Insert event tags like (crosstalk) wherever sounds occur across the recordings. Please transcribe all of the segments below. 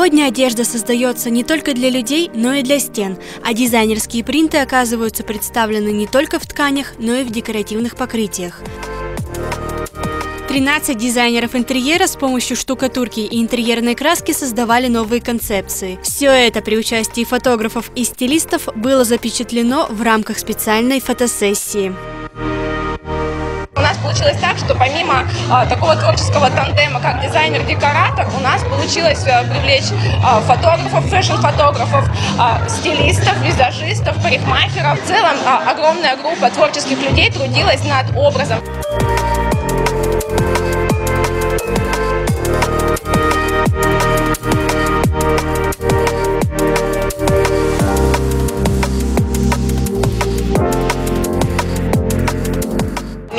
Сегодня одежда создается не только для людей, но и для стен, а дизайнерские принты оказываются представлены не только в тканях, но и в декоративных покрытиях. 13 дизайнеров интерьера с помощью штукатурки и интерьерной краски создавали новые концепции. Все это при участии фотографов и стилистов было запечатлено в рамках специальной фотосессии получилось так, что помимо а, такого творческого тандема, как дизайнер-декоратор, у нас получилось а, привлечь а, фотографов, фэшн-фотографов, а, стилистов, визажистов, парикмахеров. В целом а, огромная группа творческих людей трудилась над образом.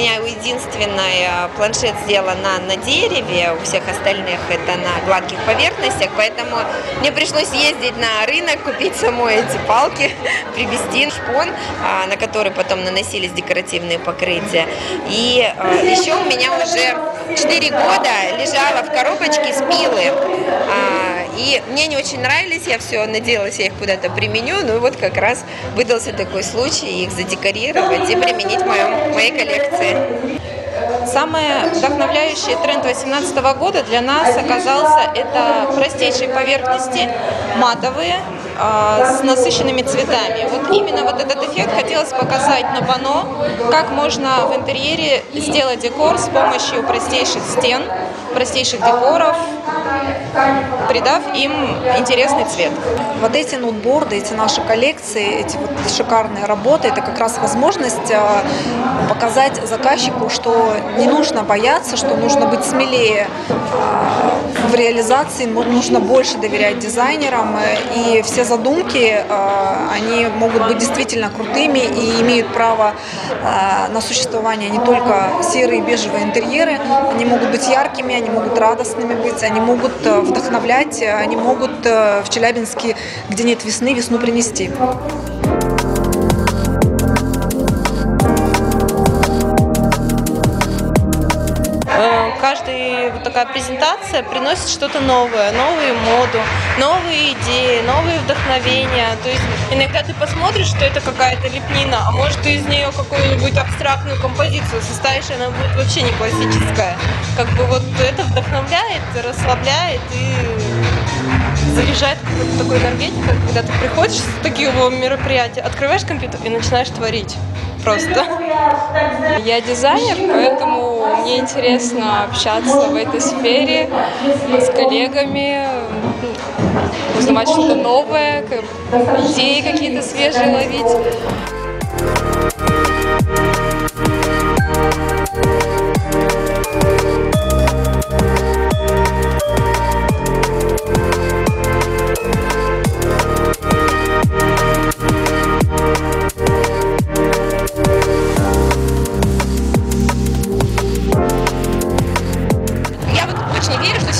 Единственный э, планшет сделан на, на дереве, у всех остальных это на гладких поверхностях, поэтому мне пришлось ездить на рынок, купить самой эти палки, (laughs) привезти шпон, а, на который потом наносились декоративные покрытия. И э, еще у меня уже 4 года лежала в коробочке спилы. А, и мне не очень нравились, я все надеялась, я их куда-то применю, ну и вот как раз выдался такой случай их задекорировать и применить в, моем, в моей коллекции. Самый вдохновляющий тренд 2018 года для нас оказался это простейшие поверхности, матовые, а, с насыщенными цветами. Вот именно вот этот эффект хотелось показать на пано, как можно в интерьере сделать декор с помощью простейших стен, простейших декоров, придав им интересный цвет. Вот эти ноутборды, эти наши коллекции, эти вот шикарные работы, это как раз возможность а, показать заказчику, что не нужно бояться, что нужно быть смелее а, в реализации, нужно больше доверять дизайнерам, и все задумки, а, они могут быть действительно крутыми и имеют право на существование не только серые бежевые интерьеры, они могут быть яркими, они могут радостными быть, они могут вдохновлять, они могут в Челябинске, где нет весны, весну принести. Каждая вот такая презентация приносит что-то новое, новую моду, новые идеи, новые вдохновения. То есть иногда ты посмотришь, что это какая-то лепнина, а может ты из нее какую-нибудь абстрактную композицию составишь, и она будет вообще не классическая. Как бы вот это вдохновляет, расслабляет и заряжает какой-то такой энергетикой, когда ты приходишь с такого мероприятия, открываешь компьютер и начинаешь творить просто. Я дизайнер, поэтому мне интересно общаться в этой сфере с коллегами, узнавать что-то новое, идеи какие-то свежие ловить.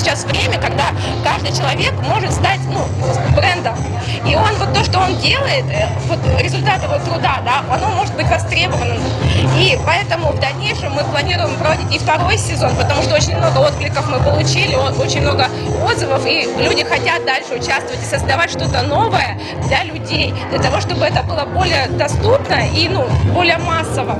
Сейчас время, когда каждый человек может стать ну, брендом. И он вот то, что он делает, э, вот результат его труда, да, оно может быть востребовано. И поэтому в дальнейшем мы планируем проводить и второй сезон, потому что очень много откликов мы получили, очень много отзывов, и люди хотят дальше участвовать и создавать что-то новое для людей, для того, чтобы это было более доступно и ну, более массово.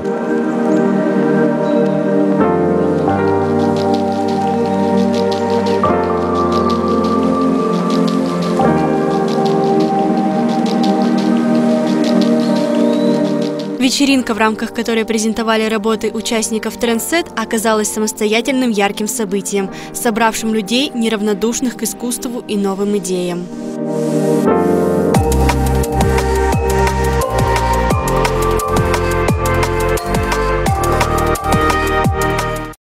Вечеринка, в рамках которой презентовали работы участников Трендсет, оказалась самостоятельным ярким событием, собравшим людей, неравнодушных к искусству и новым идеям.